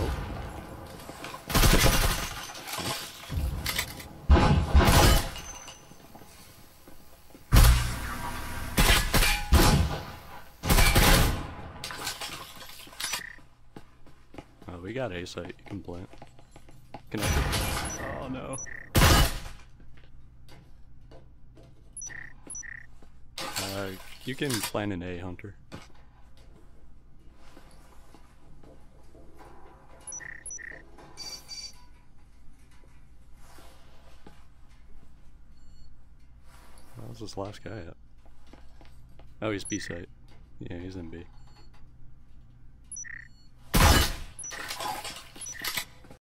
Oh, we got A site. You can plant. Connected. Oh no. Uh, you can plant an A, Hunter. Where's this last guy at? Oh, he's B site. Yeah, he's in B.